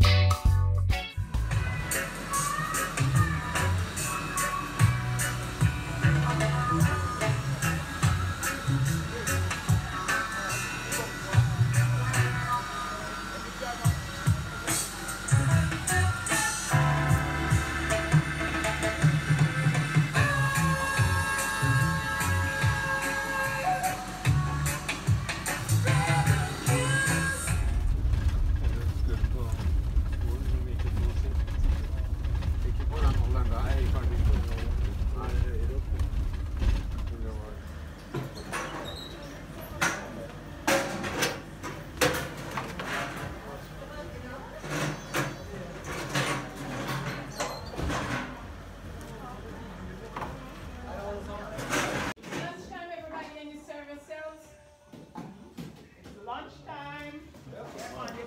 you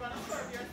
gonna serve your